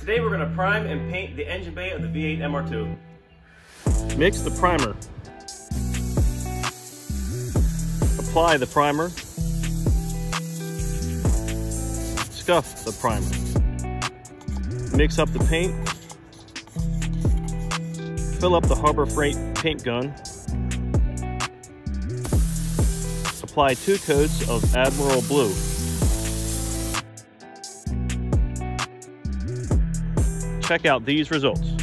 Today we're going to prime and paint the engine bay of the V8 MR2. Mix the primer. Apply the primer. Scuff the primer. Mix up the paint. Fill up the Harbor Freight paint gun. Apply two coats of Admiral Blue. Check out these results.